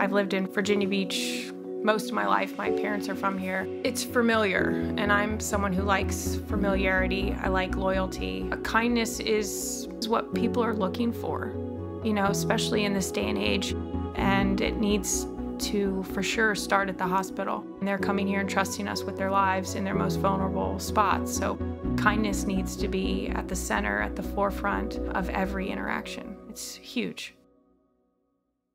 I've lived in Virginia Beach most of my life. My parents are from here. It's familiar, and I'm someone who likes familiarity. I like loyalty. A kindness is, is what people are looking for, you know, especially in this day and age. And it needs to, for sure, start at the hospital. And they're coming here and trusting us with their lives in their most vulnerable spots. So kindness needs to be at the center, at the forefront of every interaction. It's huge.